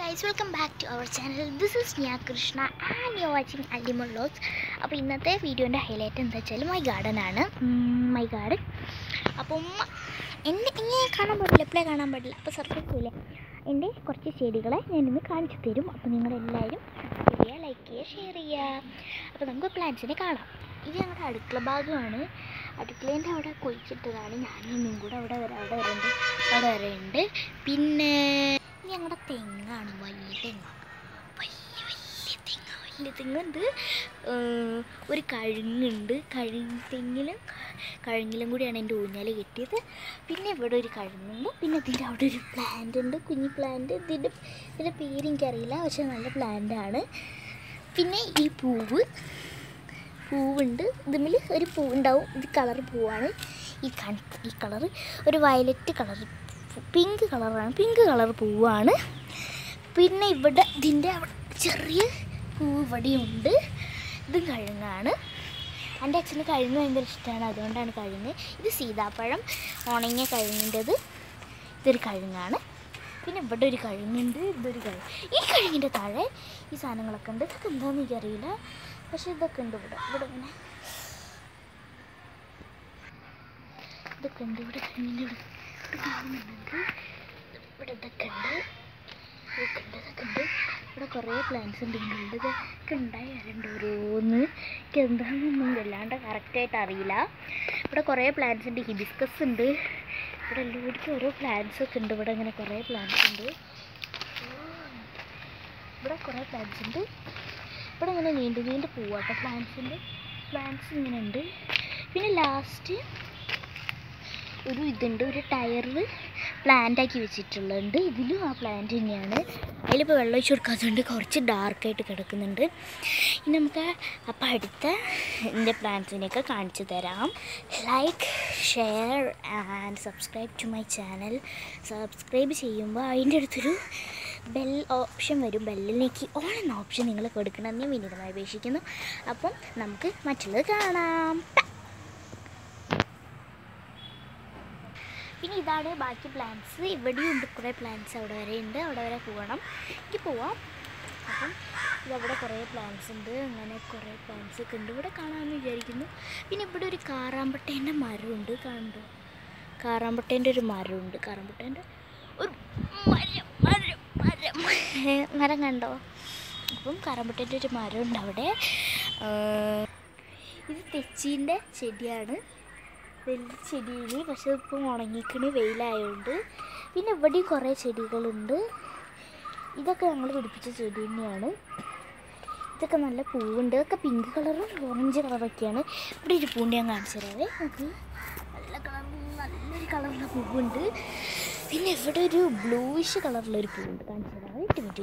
Guys welcome back to our channel this is ഞാൻ Krishna and you watching അല്ലിമൾ vlogs അപ്പോൾ ഇന്നത്തെ വീഡിയോന്റെ ഹൈലൈറ്റ് എന്താ വെച്ചാൽ മൈ ഗാർഡൻ ആണ്. മൈ ഗാർഡൻ അപ്പം എന്നെ ഇങ്ങനെ കാണാൻ പാടില്ല എപ്പോഴേ കാണാൻ പാടില്ല. അപ്പോൾ സർപ്രൈസ് ചെയ്യില്ല? എന്റെ കുറച്ച് ചെടികളെ ഞാനിന്ന് കാണിച്ചു തരും. അപ്പോൾ നിങ്ങളെല്ലാവരും ചെയ്യുക ലൈക്ക് ചെയ്യുക ഷെയർ ചെയ്യുക. അപ്പോൾ നമുക്ക് പ്ലാന്റ്സിനെ കാണാം. ഇത് ഞങ്ങളുടെ അടുക്കള ഭാഗമാണ്. അടുക്കളേന്റെ അവിടെ കുഴിച്ചിട്ടതാണ്. ഞാനും കൂടെ അവിടെ വരെ. അവിടെ വരണ്ട്. അവിടെ വരെയുണ്ട് പിന്നെ ഞങ്ങളുടെ തെങ്ങാണ്. വലിയ തെങ്ങ്. വലിയ വലിയ തെങ്ങ് വലിയ തെങ്ങുണ്ട്. ഒരു കഴുങ്ങുണ്ട്. കഴുങ്ങ് തെങ്ങിലും കഴുങ്ങിലും കൂടിയാണ് എന്റെ ഊഞ്ഞാൽ കെട്ടിയത്. പിന്നെ ഇവിടെ ഒരു കഴുങ്ങുണ്ട്. പിന്നെ ഇതിന്റെ അവിടെ ഒരു പ്ലാന്റ് ഉണ്ട്. കുഞ്ഞു പ്ലാന്റ് ഇതിന്റെ ഇതിന്റെ പേര് എനിക്കറിയില്ല. പക്ഷെ നല്ല പ്ലാന്റാണ് പിന്നെ ഈ പൂവ് പൂവുണ്ട്. ഇതിൽ ഒരു പൂവുണ്ടാവും ഇത് കളർ പൂവാണ്. ഈ കൺ ഈ കളറ് ഒരു വയലറ്റ് കളർ പിങ്ക് കളറാണ്. പിങ്ക് കളർ പൂവാണ്. പിന്നെ ഇവിടെ ഇതിന്റെ അവിടെ ചെറിയ പൂവ് ഇവിടെയുണ്ട് ഇതും കഴുങ്ങാണ്. എന്റെ അച്ഛന് കഴുങ്ങ് ഭയങ്കര ഇഷ്ടമാണ്. അതുകൊണ്ടാണ് കഴുങ്ങ്. ഇത് സീതാപ്പഴം ഉണങ്ങിയ കഴുങ്ങിന്റെത്. ഇതൊരു കഴുങ്ങാണ്. പിന്നെ ഇവിടെ ഒരു കഴുങ്ങുണ്ട്. ഇതൊരു കഴുങ്ങ് ഈ കഴുങ്ങിന്റെ താഴെ ഈ സാധനങ്ങളൊക്കെ ഉണ്ട്. ഇതൊക്കെ എന്താണെന്ന് എനിക്കറിയില്ല. പക്ഷെ ഇതൊക്കെ ഉണ്ട് ഇവിടെ. ഇവിടെ ഇങ്ങനെ ഇതൊക്കെ ഉണ്ട്. ഇവിടെ കഴുങ്ങിന്റെ ഇവിടെ കാണുന്നുണ്ട് ഇവിടെ ഇതൊക്കെ ഉണ്ട് ഇതൊക്കെ ഉണ്ട് ഇതൊക്കെ ഉണ്ട് ഇവിടെ കുറേ പ്ലാന്റ്സ് ഉണ്ട്. ഇങ്ങനെയുണ്ട് ഇതൊക്കെ ഉണ്ടായി ഓരോന്ന്? എനിക്ക് എന്താണെന്നൊന്നും വല്ലാണ്ട് കറക്റ്റായിട്ട് അറിയില്ല. ഇവിടെ കുറേ പ്ലാന്റ്സ് ഉണ്ട്. ഹിബിസ്കസ് ഉണ്ട്. ഇവിടെ എല്ലായിടത്തും ഓരോ പ്ലാന്റ്സ് ഒക്കെ ഉണ്ട്. ഇവിടെ ഇങ്ങനെ കുറേ പ്ലാന്റ്സ് ഉണ്ട്. ഇവിടെ കുറേ പ്ലാന്റ്സ് ഉണ്ട്. ഇവിടെ ഇങ്ങനെ നീണ്ടു നീണ്ട് പോവാട്ടോ പ്ലാന്റ്സിന്റെ പ്ലാന്റ്സ് ഇങ്ങനെ ഉണ്ട്. പിന്നെ ലാസ്റ്റ് ഒരു ഇതുണ്ട് ഒരു ടയറിൽ പ്ലാന്റ് ആക്കി വെച്ചിട്ടുള്ളുണ്ട് ഇതിലും ആ പ്ലാന്റ് തന്നെയാണ്. അതിലിപ്പോൾ വെള്ളം ഒഴിച്ച് കൊടുക്കാത്തതുകൊണ്ട് കുറച്ച് ഡാർക്കായിട്ട് കിടക്കുന്നുണ്ട്. ഇനി നമുക്ക് അപ്പോൾ അടുത്ത എന്റെ പ്ലാന്റ്സിനെയൊക്കെ കാണിച്ചു തരാം. Like share and subscribe to my channel subscribe ചെയ്യുമ്പോൾ അതിന്റെ അടുത്തൊരു ബെൽ ഓപ്ഷൻ വരും. ബെല്ലിലേക്ക് ഓൺ എന്ന ഓപ്ഷൻ നിങ്ങൾ കൊടുക്കണമെന്ന് വിനീതമായി അപേക്ഷിക്കുന്നു. അപ്പം നമുക്ക് മറ്റുള്ളത് കാണാം. പിന്നെ ഇതാണ് ബാക്കി പ്ലാന്റ്സ് ഇവിടെയും ഉണ്ട് കുറേ പ്ലാന്റ്സ് അവിടെ വരെ ഉണ്ട്. അവിടെ വരെ പോകണം. എനിക്ക് പോവാം. അപ്പം ഇതവിടെ കുറേ പ്ലാന്റ്സ് ഉണ്ട്. അങ്ങനെ കുറേ പ്ലാന്റ്സ് ഒക്കെ ഉണ്ട്. ഇവിടെ കാണാമെന്ന് വിചാരിക്കുന്നു. പിന്നെ ഇവിടെ ഒരു കാറാമ്പട്ടേന്റെ മരമുണ്ട്. കണ്ടോ? കാറാമ്പട്ടേന്റെ ഒരു മരമുണ്ട്. കാറാമ്പട്ടേന്റെ ഒരു മരം മരം മരം. മരം കണ്ടോ? അപ്പം കാറാമ്പട്ടേന്റെ ഒരു മരമുണ്ട് അവിടെ. ഇത് തെച്ചീന്റെ ചെടിയാണ്. വലിയ ചെടിയിൽ പക്ഷെ ഇപ്പം ഉണങ്ങിക്കണ് വെയിലായതുകൊണ്ട് പിന്നെ ഇവിടെ കുറേ ചെടികളുണ്ട്. ഇതൊക്കെ ഞങ്ങൾ പിടിപ്പിച്ച ചെടി തന്നെയാണ്. ഇതൊക്കെ നല്ല പൂവുണ്ട്. ഇതൊക്കെ പിങ്ക് കളറും ഓറഞ്ച് കളറൊക്കെയാണ്. ഇവിടെ ഒരു പൂണ്ട് ഞാൻ കാണിച്ചു തരാവേ. നമുക്ക് നല്ല കളർ നല്ലൊരു കളറുള്ള പൂവുണ്ട്. പിന്നെ ഇവിടെ ഒരു ബ്ലൂയിഷ് കളറിലൊരു പൂവുണ്ട്. കാണിച്ചു തരാവേ. വിട്ടു